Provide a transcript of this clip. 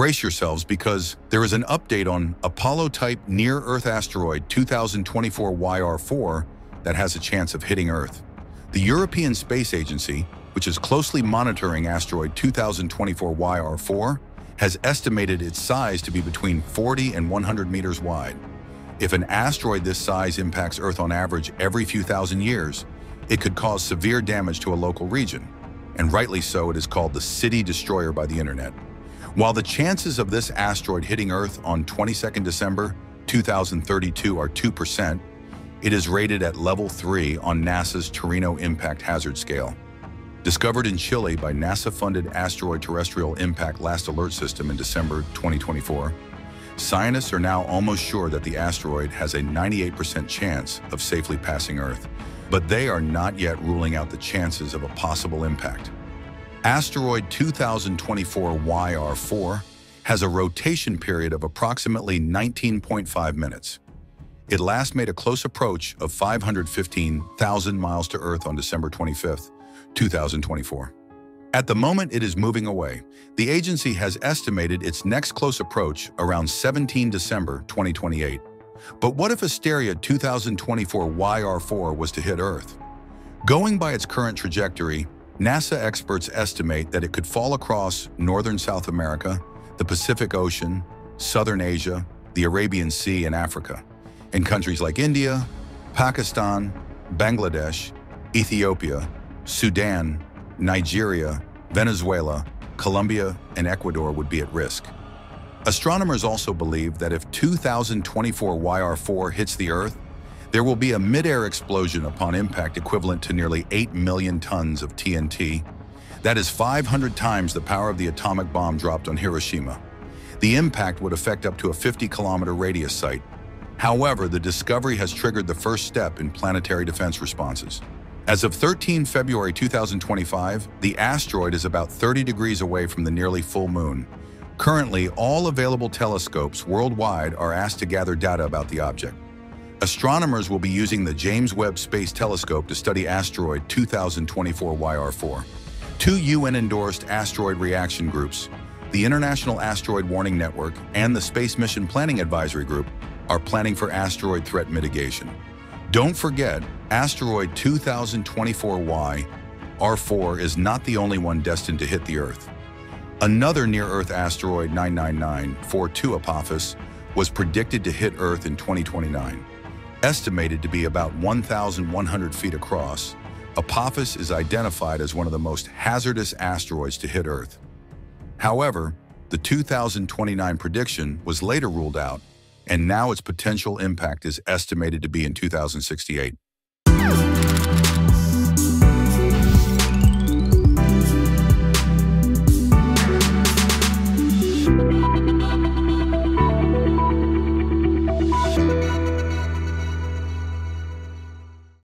Brace yourselves because there is an update on Apollo-type near-Earth asteroid 2024 YR4 that has a chance of hitting Earth. The European Space Agency, which is closely monitoring asteroid 2024 YR4, has estimated its size to be between 40 and 100 meters wide. If an asteroid this size impacts Earth on average every few thousand years, it could cause severe damage to a local region, and rightly so it is called the city destroyer by the internet. While the chances of this asteroid hitting Earth on 22nd December 2032 are 2%, it is rated at level 3 on NASA's Torino Impact Hazard Scale. Discovered in Chile by NASA-funded Asteroid Terrestrial Impact Last Alert System in December 2024, scientists are now almost sure that the asteroid has a 98% chance of safely passing Earth, but they are not yet ruling out the chances of a possible impact. Asteroid 2024 YR4 has a rotation period of approximately 19.5 minutes. It last made a close approach of 515,000 miles to Earth on December 25, 2024. At the moment it is moving away, the agency has estimated its next close approach around 17 December 2028. But what if asteroid 2024 YR4 was to hit Earth? Going by its current trajectory, NASA experts estimate that it could fall across northern South America, the Pacific Ocean, southern Asia, the Arabian Sea, and Africa, in countries like India, Pakistan, Bangladesh, Ethiopia, Sudan, Nigeria, Venezuela, Colombia, and Ecuador would be at risk. Astronomers also believe that if 2024 YR4 hits the Earth, there will be a mid-air explosion upon impact equivalent to nearly 8 million tons of TNT. That is 500 times the power of the atomic bomb dropped on Hiroshima. The impact would affect up to a 50-kilometer radius site. However, the discovery has triggered the first step in planetary defense responses. As of 13 February 2025, the asteroid is about 30 degrees away from the nearly full moon. Currently, all available telescopes worldwide are asked to gather data about the object. Astronomers will be using the James Webb Space Telescope to study asteroid 2024 YR4. Two UN-endorsed asteroid reaction groups, the International Asteroid Warning Network and the Space Mission Planning Advisory Group, are planning for asteroid threat mitigation. Don't forget, asteroid 2024Y R4 is not the only one destined to hit the Earth. Another near-Earth asteroid 99942 Apophis was predicted to hit Earth in 2029. Estimated to be about 1,100 feet across, Apophis is identified as one of the most hazardous asteroids to hit Earth. However, the 2029 prediction was later ruled out, and now its potential impact is estimated to be in 2068.